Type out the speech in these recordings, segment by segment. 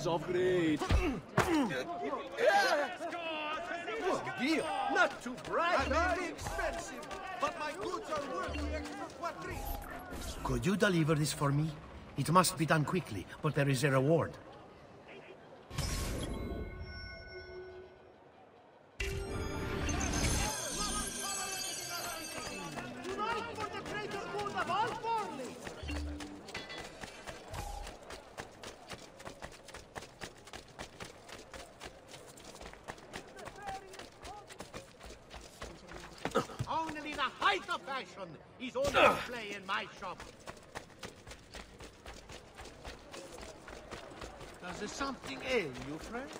sons of great. Deal. Not to brag. Very expensive, but my goods are worth the extra quadrille. Could you deliver this for me? It must be done quickly, but there is a reward. The height of fashion is only play in my shop. Does there something ail you, friend?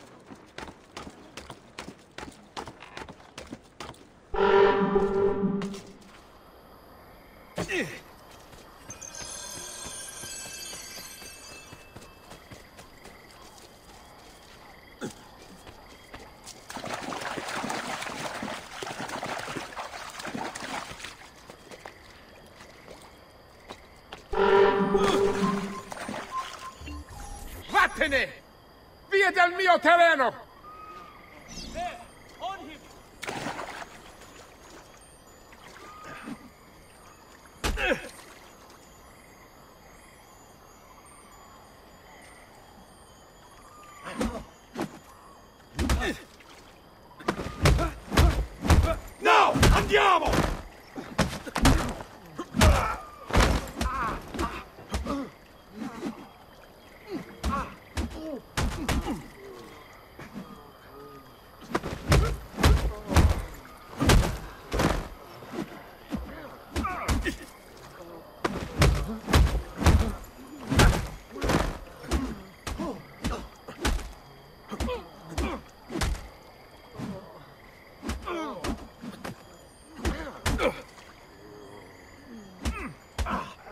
Vattene! Via dal mio terreno! Ah!